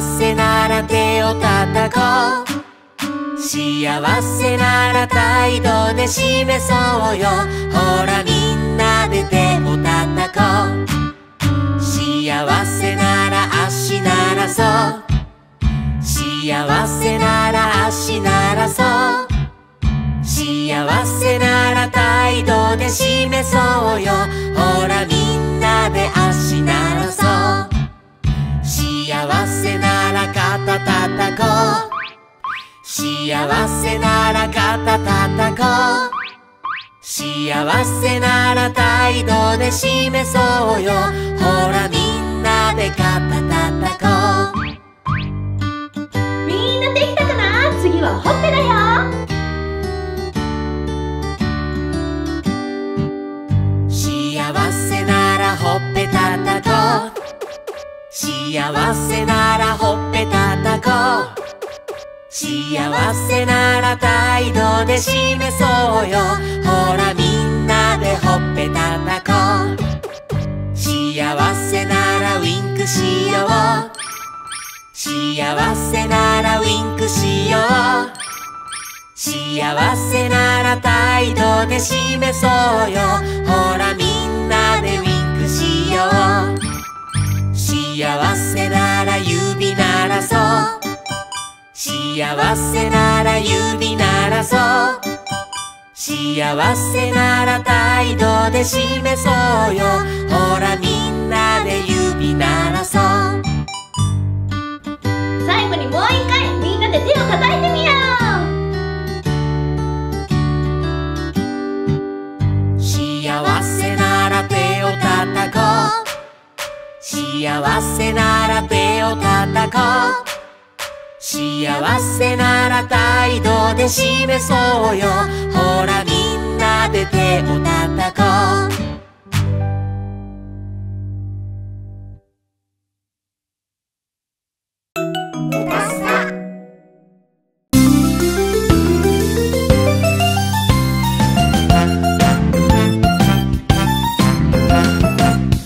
せなら手を叩こう。幸せなら態度で示そうよ。ほらみんなで手を叩こう。幸せなら足ならそう。幸せなら足ならそう。幸せなら態度で示そうよ。ほらみんなで足ならそう。幸せなら肩叩こう幸せなら肩叩こう幸せなら態度で示そうよほらみんなで肩叩こうみんなできたかな？次はほっぺだよ幸せならほっぺたたこう幸せならほっぺたたこう。幸せなら態度で示そうよ。ほらみんなでほっぺたたこう。幸せならウインクしよう。幸せならウインクしよう。幸せなら態度で示そうよ。ほら幸せなら指ならそう。幸せなら指ならそう。幸せなら態度で示そうよ。ほらみんなで指ならそう。最後にもう一回みんなで手を叩いてみよ幸幸せなら手を叩こう。幸せなら態度で示そうよ。ほらみんなで手を叩こう。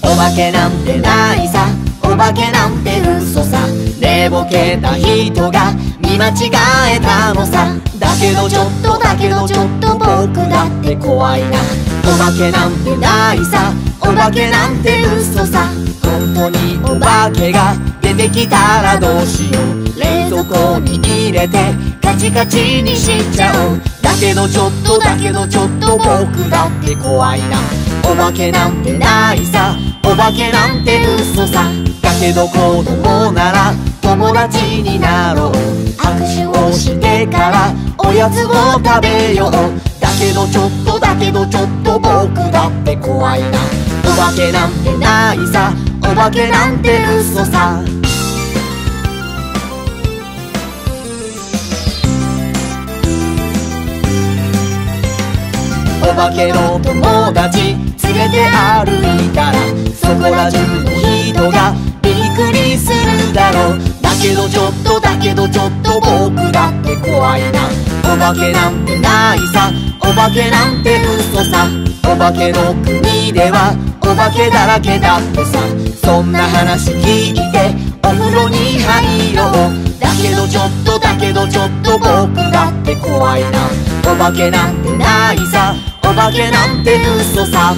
お化けなんてない。化けなんて嘘さ。寝ぼけた人が見間違えたのさ。だけどちょっとだけどちょっと僕だって怖いな。お化けなんてないさ。お化けなんて嘘さ。本当にお化けが出てきたらどうしよう。冷蔵庫に入れてカチカチにしちゃおう。だけどちょっとだけどちょっと僕だって怖いな。お化けなんてないさ。お化けなんて嘘さ。けど子供なら友達になろう。握手をしてからおやつを食べよう。だけどちょっとだけどちょっと僕だって怖いな。お化けなんてないさ。お化けなんて嘘さ。お化けの友達連れて歩いたらそこら中の人がくりするだろう。だけどちょっとだけどちょっと僕だって怖いな。お化けなんてないさ。お化けなんて嘘さ。お化けの国ではお化けだらけだってさ。そんな話聞いてお風呂に入ろう。だけどちょっとだけどちょっと僕だって怖いな。お化けなんてないさ。お化けなんて嘘さ。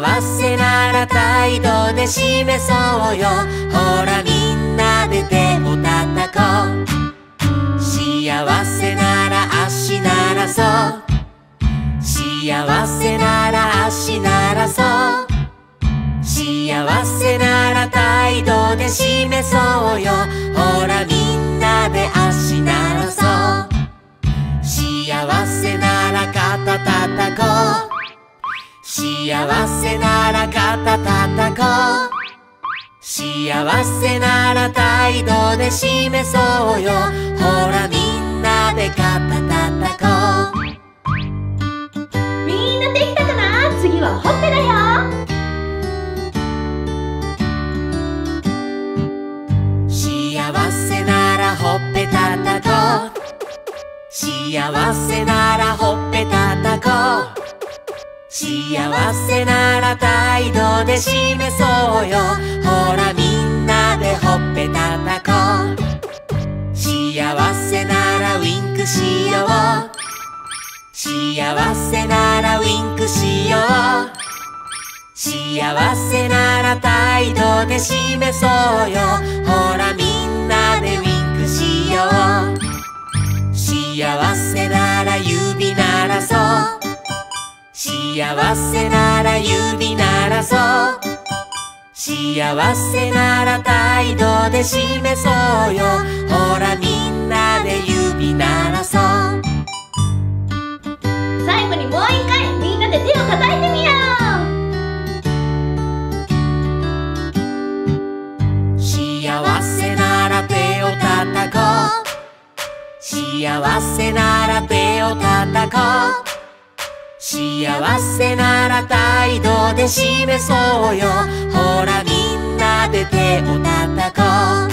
幸せなら態度で示そうよ。ほらみんなで手を叩こう。幸せなら足ならそう。幸せなら足ならそう。幸せなら態度で示そうよ。ほらみんなで足ならそう。幸せなら肩叩こう。幸せなら肩叩こう。幸せなら態度で示そうよ。ほらみんなで肩叩こう。みんなできたかな？次はほっぺだよ。幸せならほっぺたこう。幸せならほっぺ叩こう。幸せなら態度で示そうよ。ほらみんなでほっぺたたこう。幸せならウィンクしよう。幸せならウィンクしよう。幸せなら態度で示そうよ。ほらみんなでウィンクしよう。幸せなら指な幸せなら指ならそう。幸せなら態度で示そうよ。ほらみんなで指ならそう。最後にもう一回みんなで手を叩いてみよう。幸せなら手を叩こう。幸せなら手を叩こう。幸せなら態度で示そうよ。ほらみんなで手を叩こう。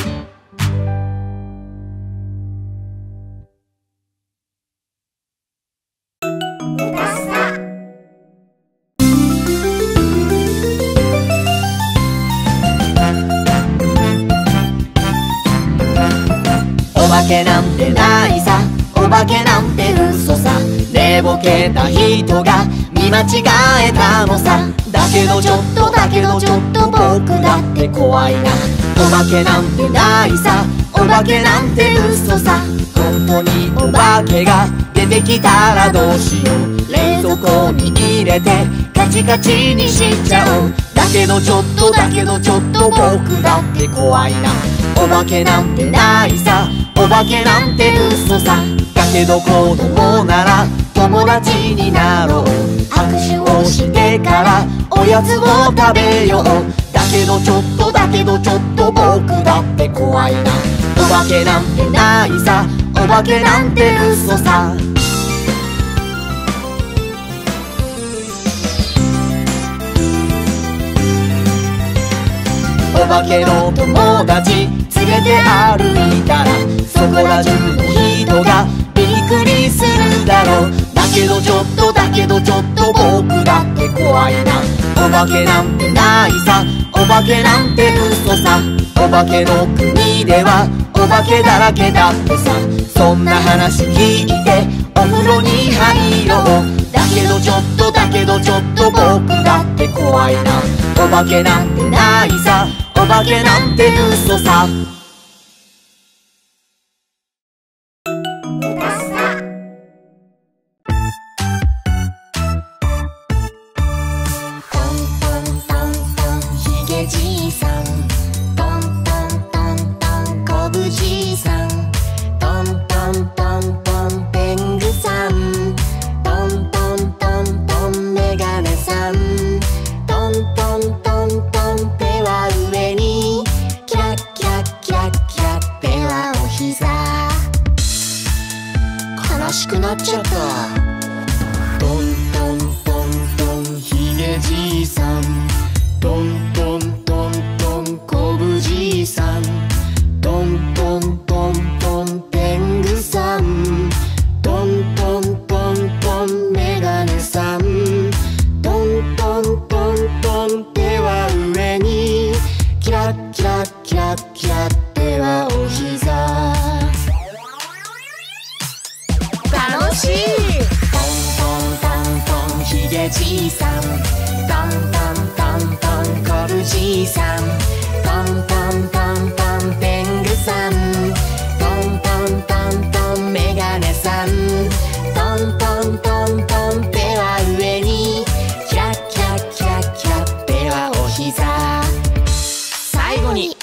お化けなんてないさ。お化けなんて寝ぼけた人が見間違えたのさ。だけどちょっとだけどちょっと僕だって怖いな。お化けなんてないさ。お化けなんて嘘さ。本当にお化けが出てきたらどうしよう。冷蔵庫に入れてカチカチにしちゃおう。だけどちょっとだけどちょっと僕だって怖いな。お化けなんてないさ。お化けなんて嘘さ。だけど子供なら友達になろう。握手をしてからおやつを食べようだけどちょっとだけどちょっと僕だって怖いな。お化けなんてないさ。お化けなんて嘘さ。お化けの友達連れて歩いたらそこら中の人がびっくりするだろう。だけどちょっとだけどちょっと僕だって怖いな。お化けなんてないさ。お化けなんて嘘さ。お化けの国ではお化けだらけだってさ。そんな話聞いてお風呂に入ろう。だけどちょっとだけどちょっと僕だって怖いな。お化けなんてないさ。お化けなんて嘘さ。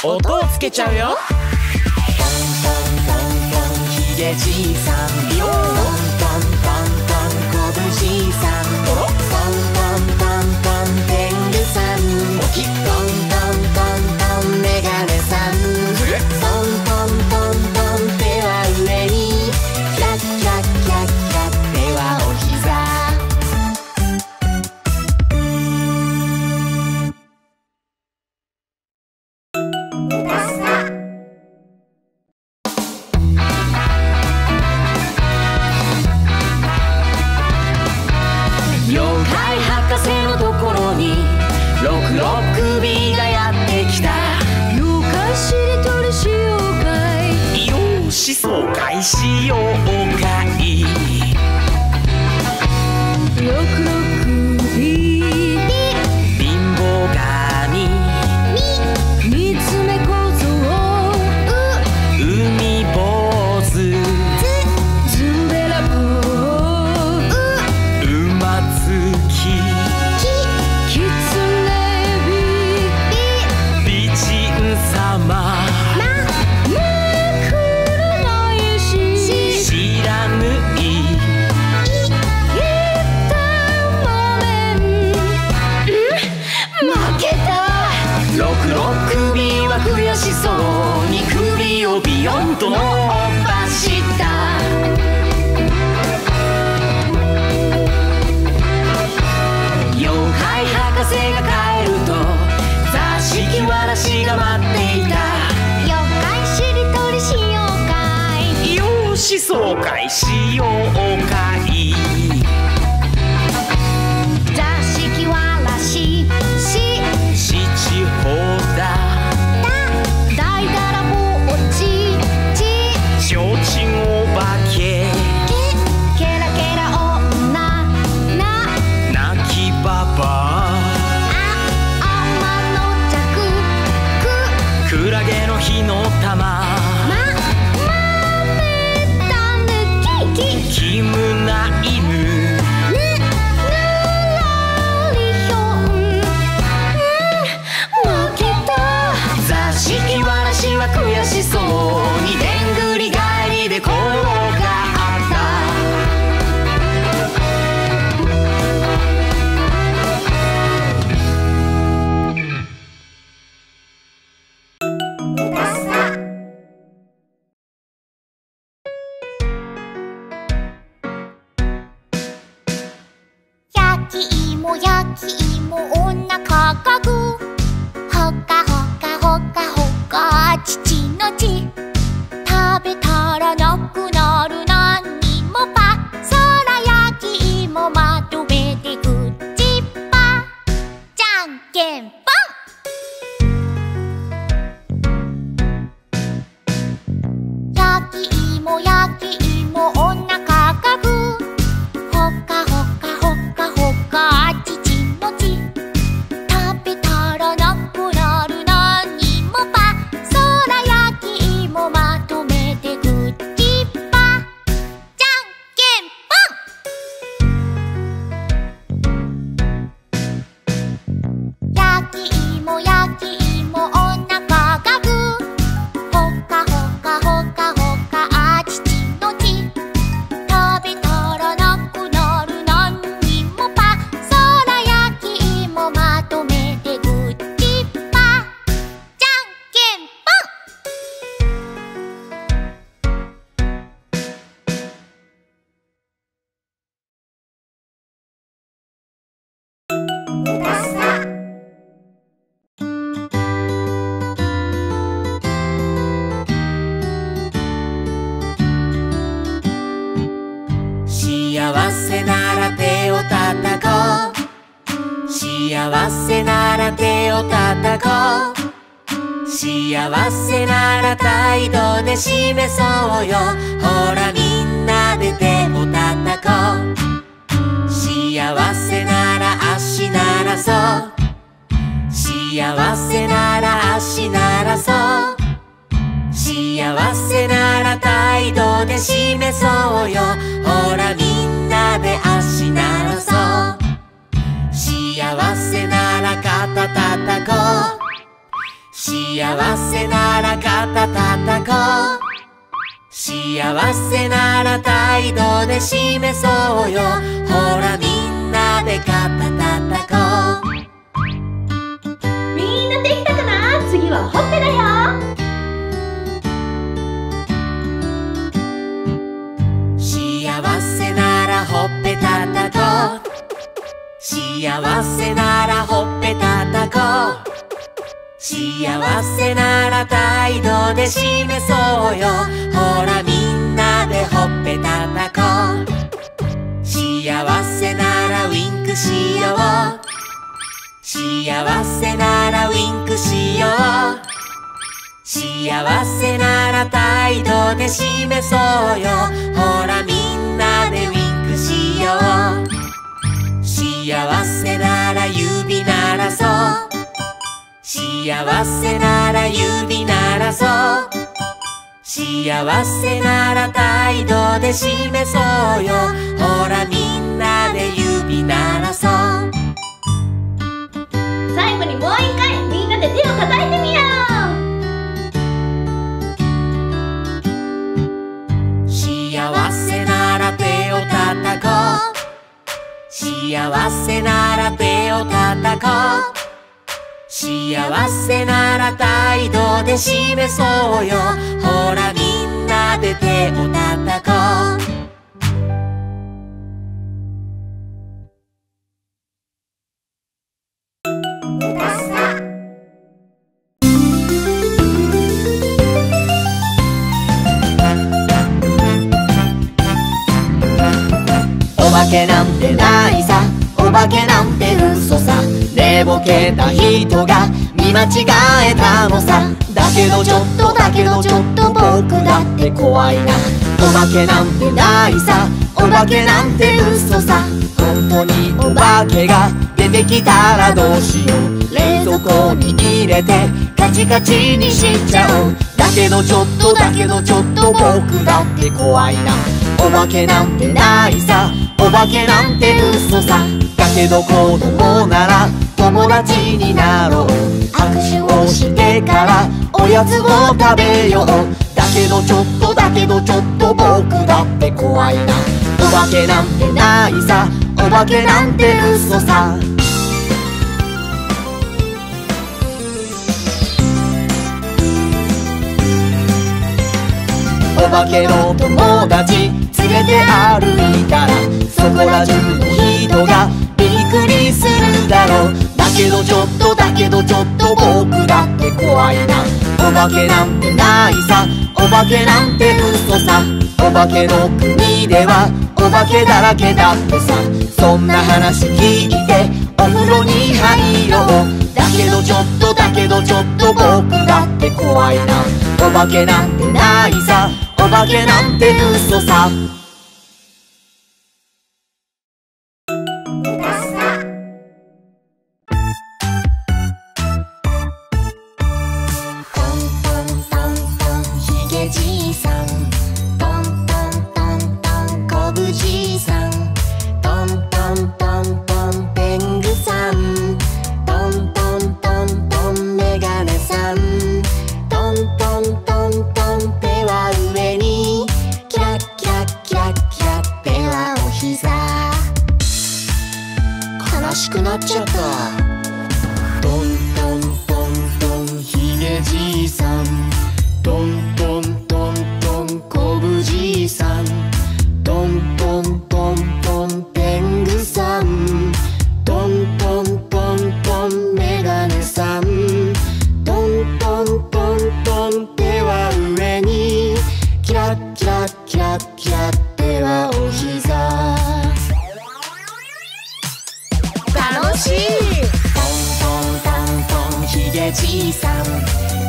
音をつけちゃうよ。トントントントンヒゲじいさんビそ幸せならウィンクしよう。幸せなら態度で示そうよ。ほらみんなでウィンクしよう。幸せなら指鳴らそう。幸せなら指鳴らそう。幸せなら態度で示そうよ。ほらみんなで指鳴らそう。後にもう一回みんなで手を叩いてみよう幸せなら手を叩こう。幸せなら手を叩こう。幸せなら態度で示そうよ。ほらみんなで手を叩こう。けなんて嘘さ。寝ぼけた人が見間違えたのさ。だけどちょっとだけどちょっと僕だって怖いな。お化けなんてないさ。お化けなんて嘘さ。本当にお化けが出てきたらどうしよう。冷蔵庫に入れてカチカチにしちゃおう。だけどちょっとだけどちょっと僕だって怖いな。お化けなんてないさ。お化けなんて嘘さ。だけど子供なら友達になろう。握手をしてからおやつを食べよう。だけどちょっとだけどちょっと僕だって怖いな。お化けなんてないさ。お化けなんて嘘さ。お化けの友達連れて歩いたらそこら中の人がびっくりするだろう。けどちょっとだけどちょっと僕だって怖いな。お化けなんてないさ。お化けなんて嘘さお化けの国ではお化けだらけだってさ。そんな話聞いてお風呂に。入ろうだけどちょっとだけどちょっと僕だって怖いなお化けなんてないさ。お化けなんて嘘さ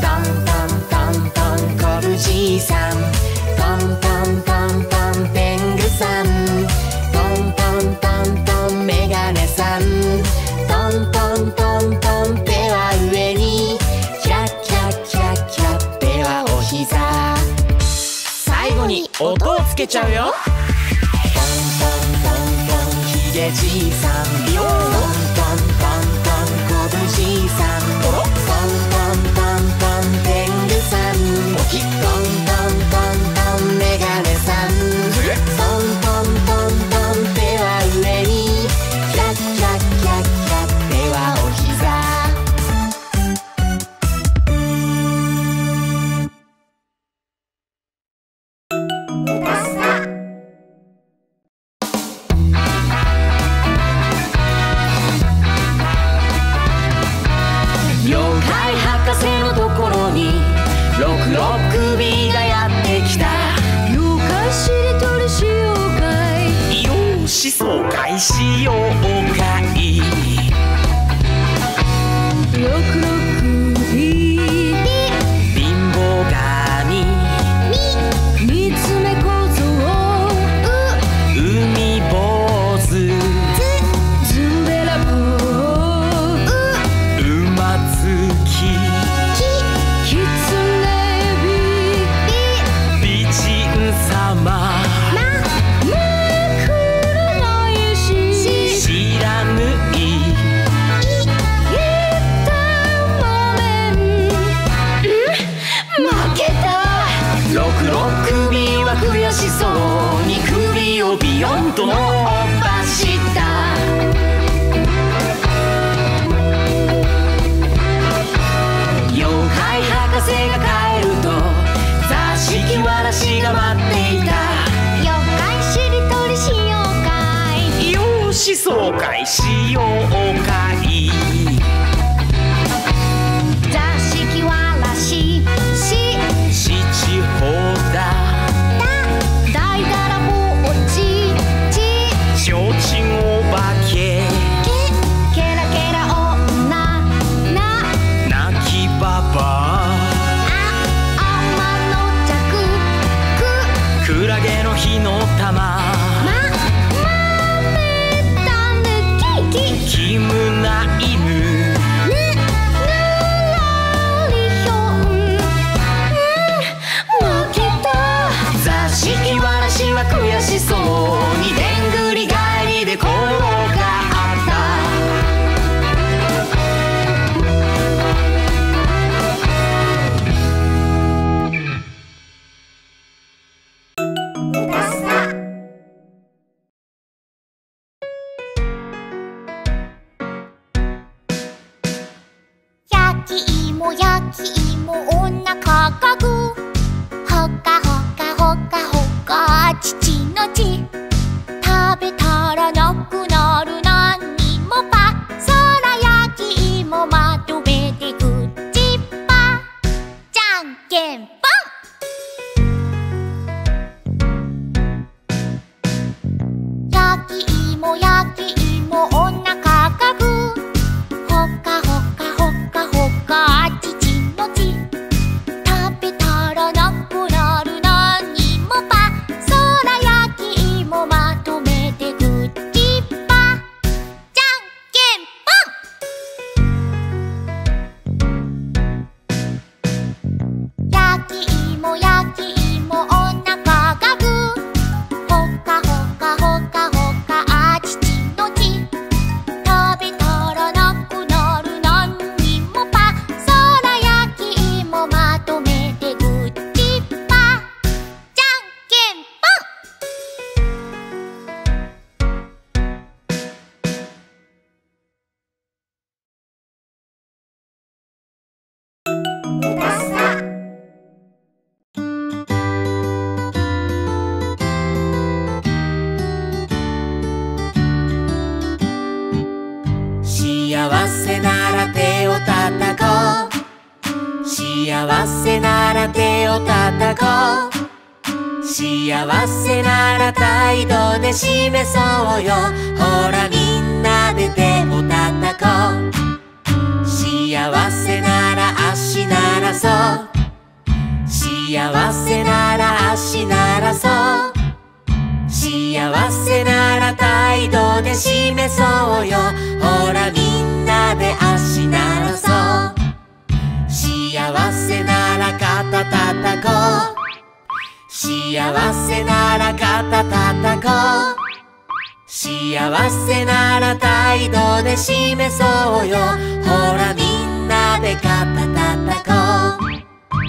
トントントントンこぶじいさん。トントントントンペングさん。トントントントンメガネさん。トントントントン手は上にキラキラキラキラッ手はお膝。最後に音をつけちゃうよ。トントントントンひげじいさん。トントンさん。もきっと紹介しようか。せなら態度で示そうよ。ほらみんなで手を叩こう。幸せなら足ならそう。幸せなら足ならそう。幸せなら態度で示そうよ。ほらみんなで足ならそう。幸せなら肩叩こう。幸せなら肩叩こう。幸せなら態度で示そうよ。ほらみんなで肩叩こう。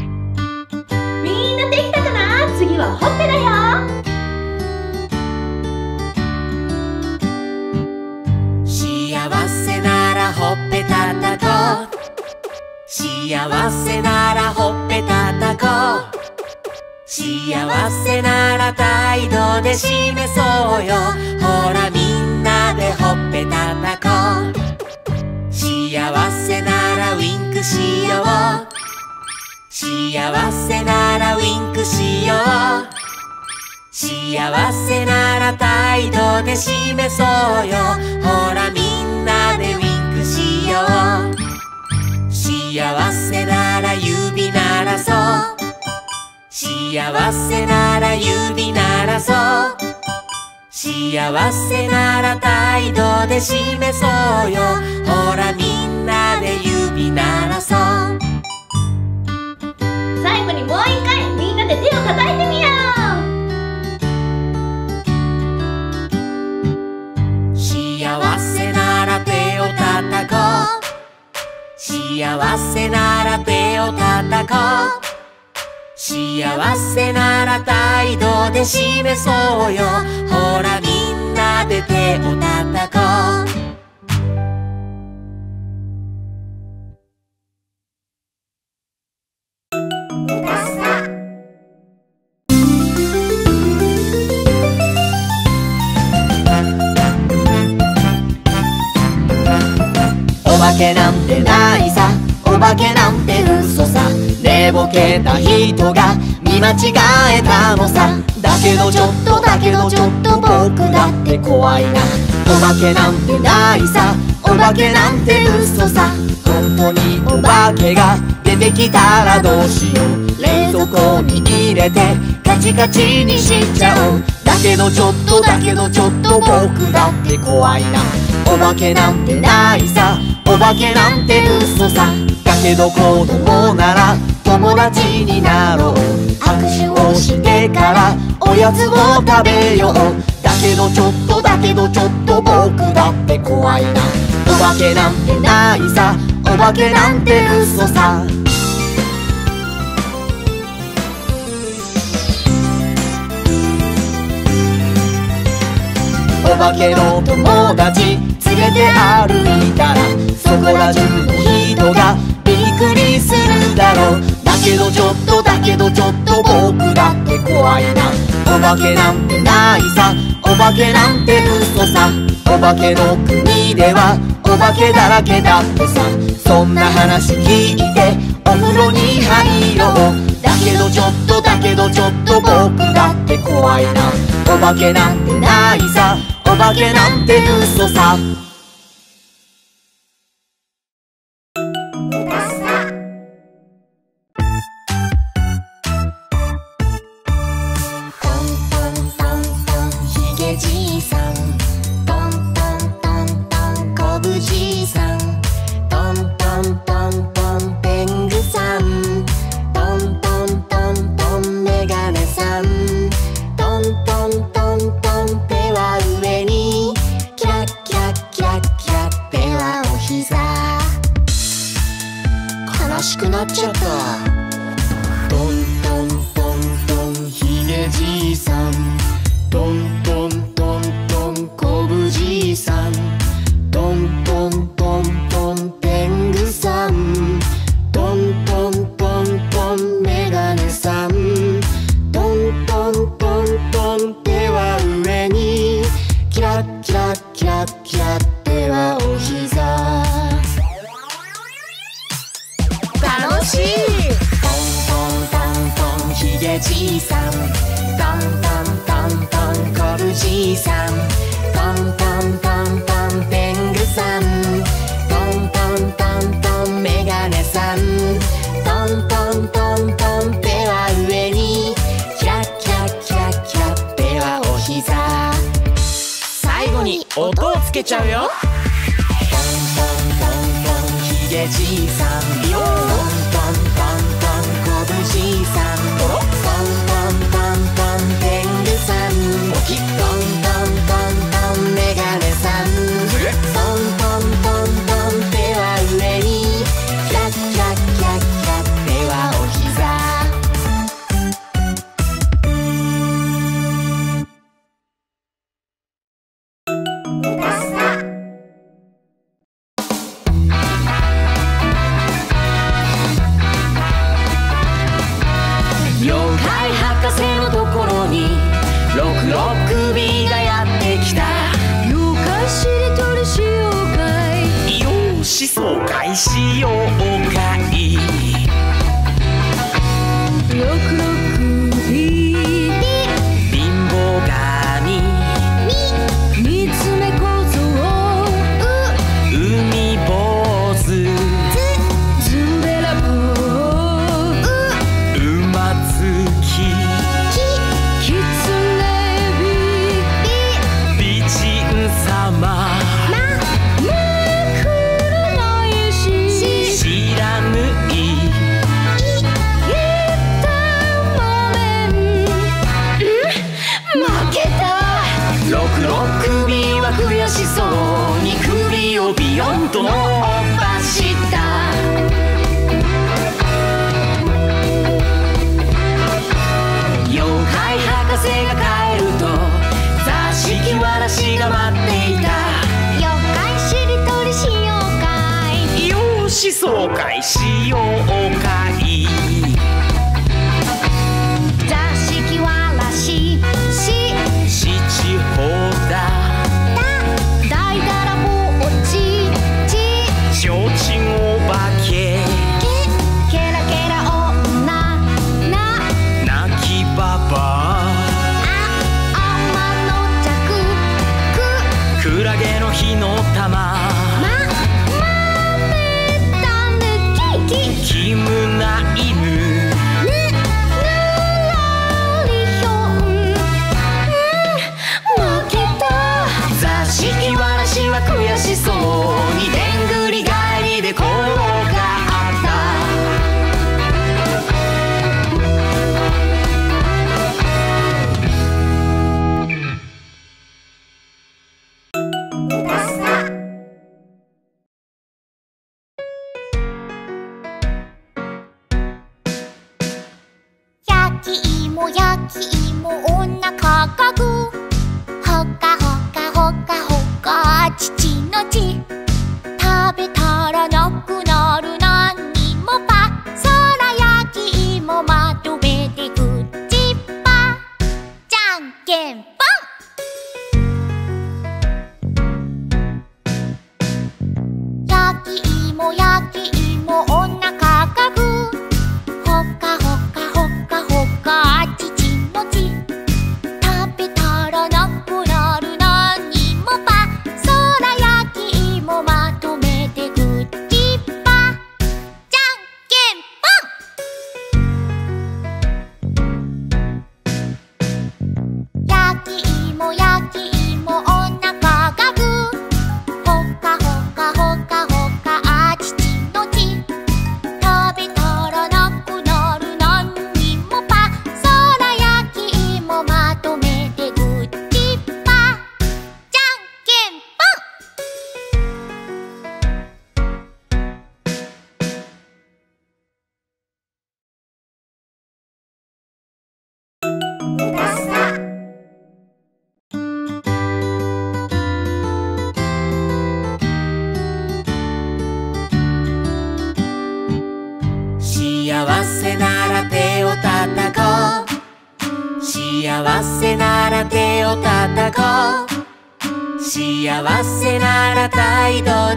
みんなできたかな？次はほっぺだよ。幸せならほっぺたたこう。幸せならほっぺたたこう幸せなら態度で示そうよ。ほらみんなでほっぺたたこう。幸せならウインクしよう。幸せならウインクしよう。幸せなら態度で示そうよ。ほらみんなでウインクしよう。幸せなら幸せなら指ならそう。幸せなら態度で示そうよ。ほらみんなで指ならそう。最後にもう一回みんなで手を叩いてみよ幸せなら手を叩こう。幸せなら手を叩こう幸せなら態度で示そうよ。ほらみんなで手を叩こう。けなんてないさ。お化けなんて嘘さ寝ぼけた人が見間違えたのさ。だけどちょっとだけどちょっと僕だって怖いな。お化けなんてないさ。お化けなんて嘘さ。本当にお化けが出てきたらどうしよう。冷蔵庫に入れてカチカチにしちゃおう。だけどちょっとだけどちょっと僕だって怖いな。お化けなんてないさ。お化けなんて嘘さ。だけど子供なら友達になろう。握手をしてからおやつを食べよう。だけどちょっとだけどちょっと僕だって怖いな。お化けなんてないさ。お化けなんて嘘さ。お化けの友達連れて歩いたらそこら中の人がびっくりするだろう。けどちょっとだけどちょっと僕だって怖いなお化けなんてないさ。お化けなんて嘘さ。お化けの国ではお化けだらけだってさそんな話聞いてお風呂に入ろう。だけどちょっとだけどちょっと僕だって怖いな。お化けなんてないさ。お化けなんて嘘さ。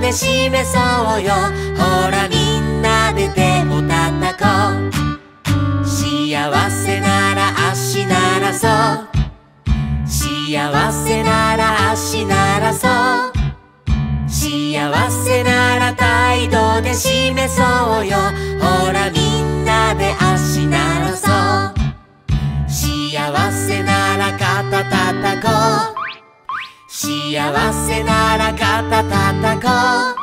態度で示そうよ。ほらみんなで手を叩こう。幸せなら足ならそう。幸せなら足ならそう。幸せなら態度で示そうよ。ほらみんなで足ならそう。幸せなら肩叩こう。幸せなら肩叩こう。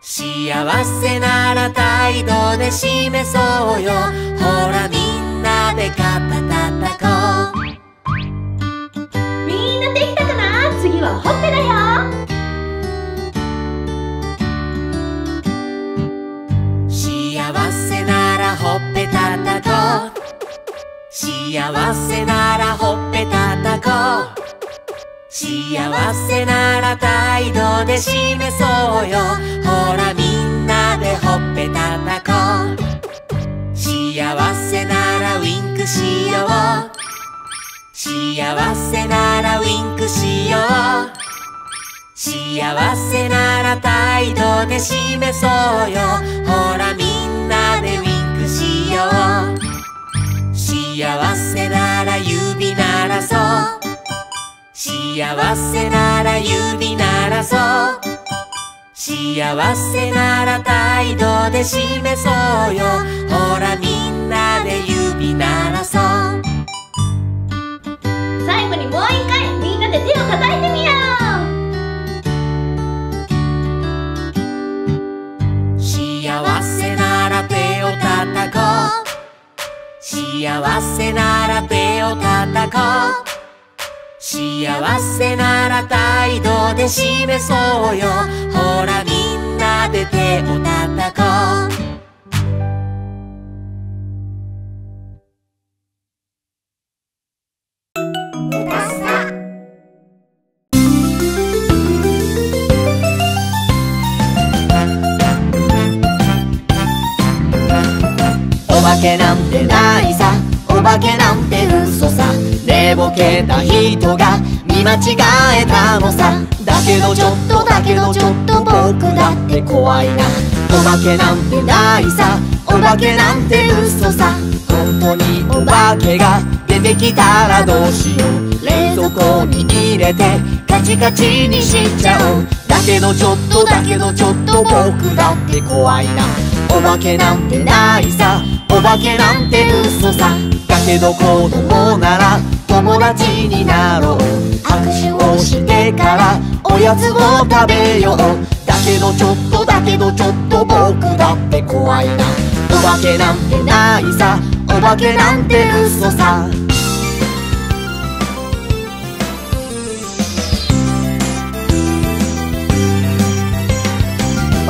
幸せなら態度で示そうよ。ほらみんなで肩叩こう。みんなできたかな？次はほっぺだよ。幸せならほっぺたたこう。幸せならほっぺたたこう幸せなら態度で示そうよ。ほらみんなでほっぺたたこ。う幸せならウィンクしよう。幸せならウィンクしよう。幸せなら態度で示そうよ。ほらみんなでウィンクしよう。幸せ幸せなら指ならそう。幸せなら態度で示そうよ。ほらみんなで指ならそう。最後にもう一回みんなで手を叩いてみよ幸せなら手を叩こう。幸せなら手を叩こう幸せなら態度で示そうよ。ほらみんなで手を叩こう。お化けなんてないさ。お化けなんて嘘さ。ぼけた人が見間違えたのさ。だけどちょっとだけどちょっと僕だって怖いな。お化けなんてないさ。お化けなんて嘘さ。本当にお化けが出てきたらどうしよう。冷蔵庫に入れてカチカチにしちゃおう。だけどちょっとだけどちょっと僕だって怖いな。お化けなんてないさ。お化けなんて嘘さ。だけど子供なら友達になろう。握手をしてからおやつを食べよう。だけどちょっとだけどちょっと僕だって怖いな。お化けなんてないさ。お化けなんて嘘さ。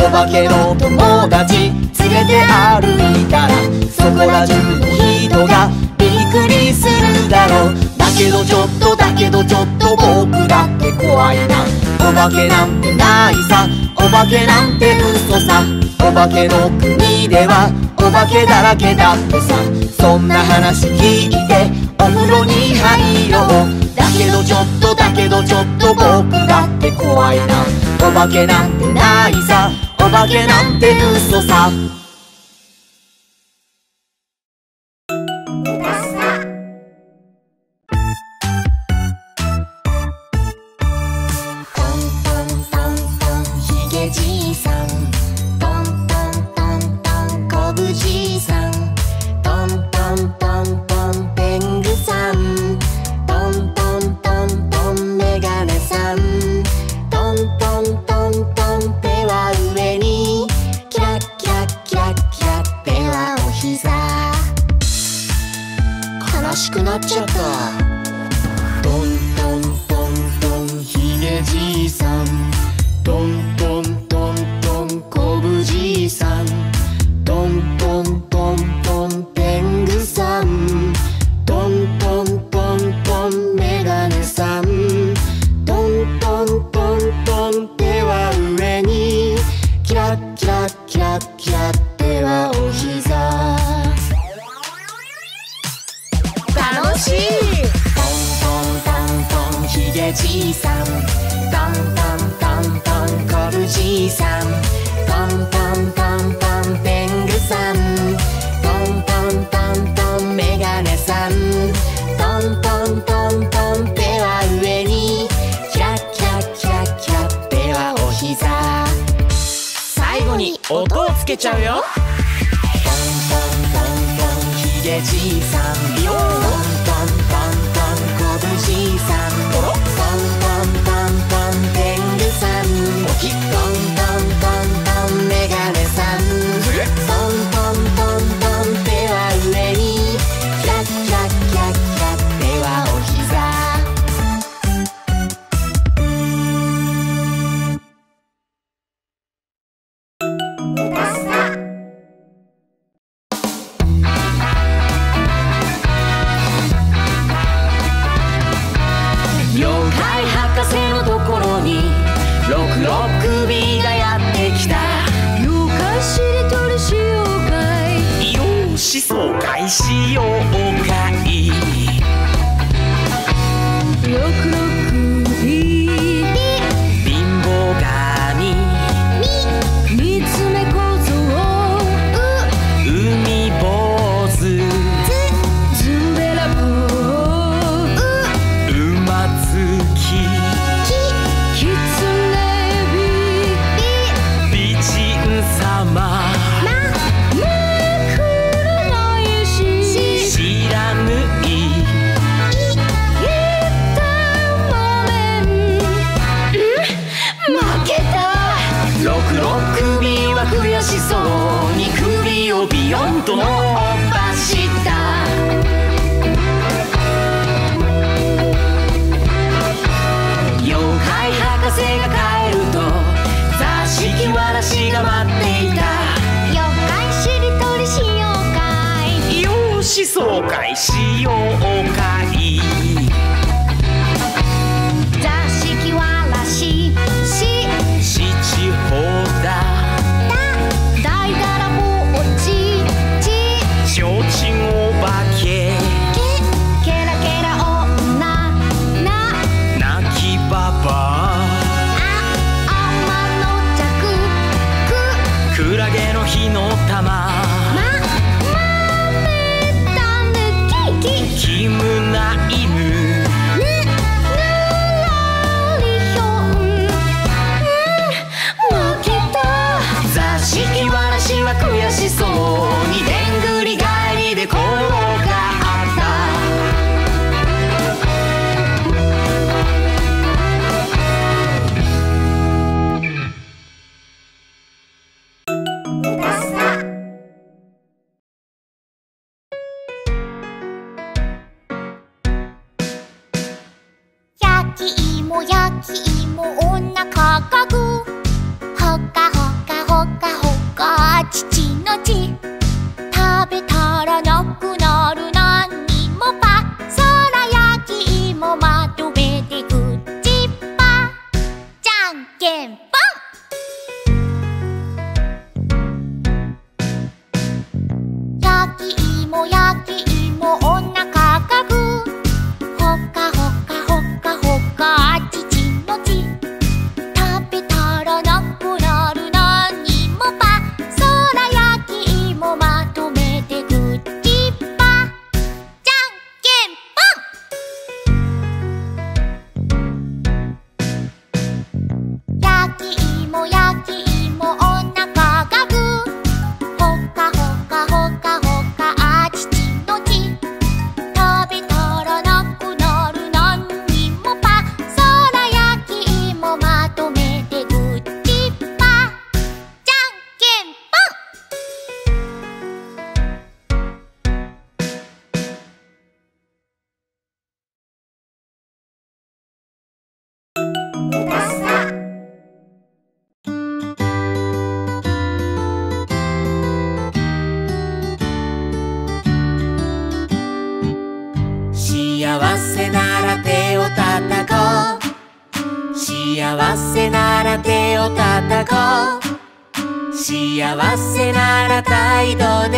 お化けの友達連れて歩いたらそこら中の人がびっくりするだろう。だけどちょっとだけどちょっと僕だって怖いな。お化けなんてないさ。お化けなんて嘘さ。お化けの国ではお化けだらけだってさ。そんな話聞いてお風呂に入ろう。だけどちょっとだけどちょっと僕だって怖いな。お化けなんてないさ。おけなんて嘘さ。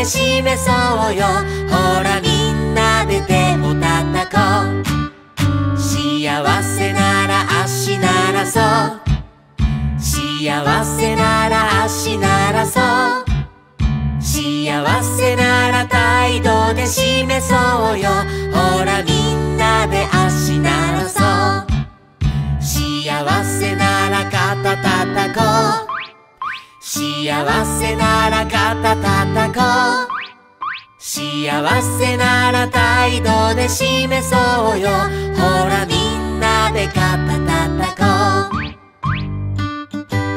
示そうよ。ほらみんなで手も叩こう。幸せなら足ならそう。幸せなら足ならそう。幸せなら態度で示そうよ。ほらみんな幸せなら肩叩こう。幸せなら態度で示そうよ。ほらみんなで肩叩こう。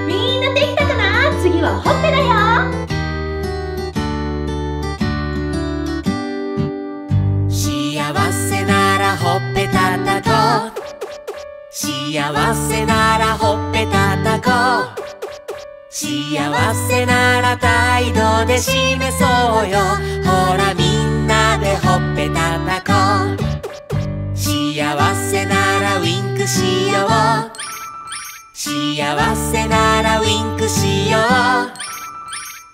みんなできたかな？次はほっぺだよ。幸せならほっぺたたこう。幸せならほっぺたたこう幸せなら態度で示そうよ。ほらみんなでほっぺたたこう。幸せならウインクしよう。幸せならウインクしよう。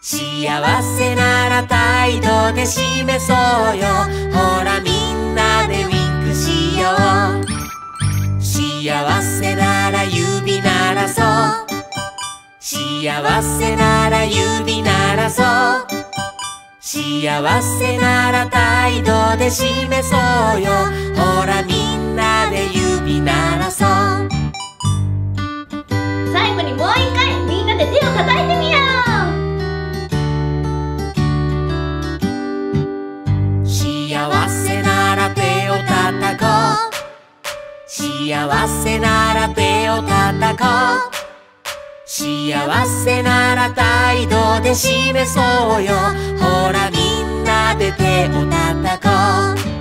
幸せなら態度で示そうよ。ほらみんなでウインクしよう。幸せなら指ならそう。幸せなら指ならそう。幸せなら態度で示そうよ。ほらみんなで指ならそう。最後にもう一回みんなで手を叩いてみよ幸せなら手を叩こう。幸せなら手を叩こう幸せなら態度で示そうよ。ほらみんなで手を叩こう。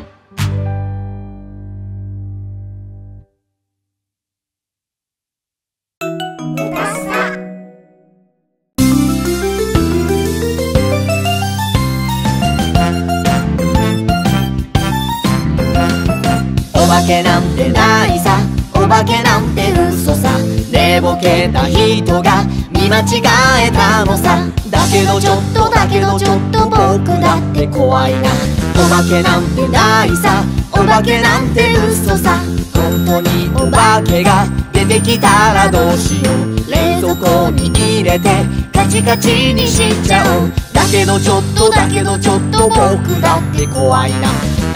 お化けなんてないさ。お化けなんて嘘さ寝ぼけた人が見間違えたのさ。だけどちょっとだけどちょっと僕だって怖いな。お化けなんてないさ。お化けなんて嘘さ。本当にお化けが出てきたらどうしよう。冷蔵庫に入れてカチカチにしちゃおう。だけどちょっとだけどちょっと僕だって怖いな。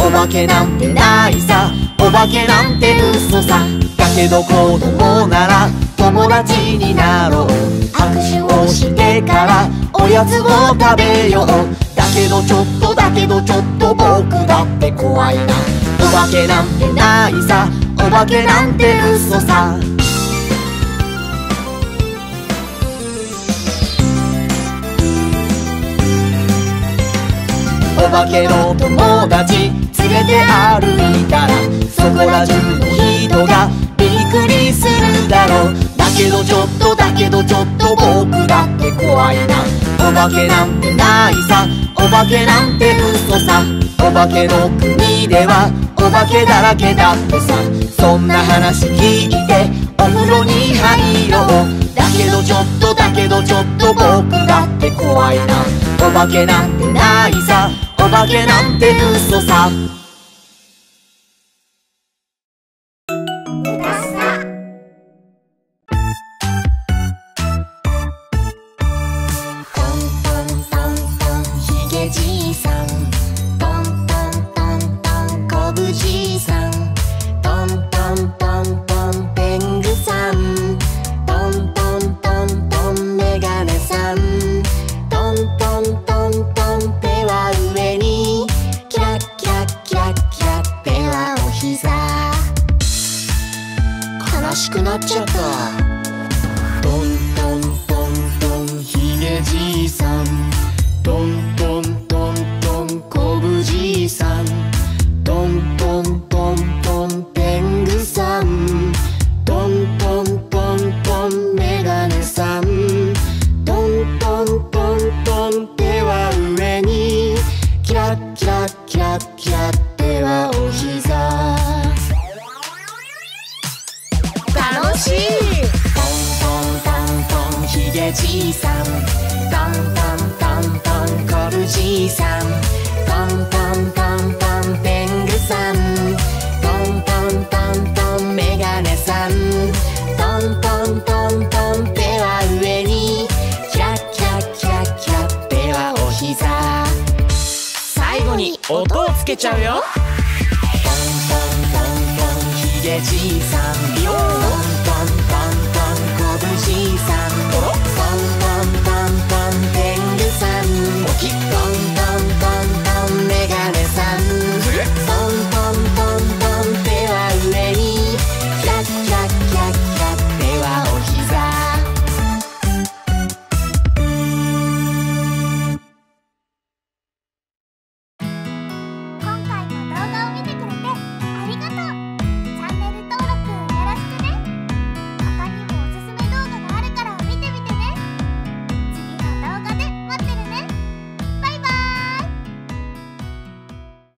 お化けなんてないさ。お化けなんて嘘さ。だけど子供なら友達になろう。握手をしてからおやつを食べよう。だけどちょっとだけどちょっと僕だって怖いな。お化けなんてないさ。お化けなんて嘘さ。お化けの友達連れて歩いたらそこら中の人がくりするだろう。だけどちょっとだけどちょっと僕だって怖いな。お化けなんてないさ。お化けなんて嘘さ。お化けの国ではお化けだらけだってさ。そんな話聞いてお風呂に入ろうだけどちょっとだけどちょっと僕だって怖いな。お化けなんてないさ。お化けなんて嘘さ。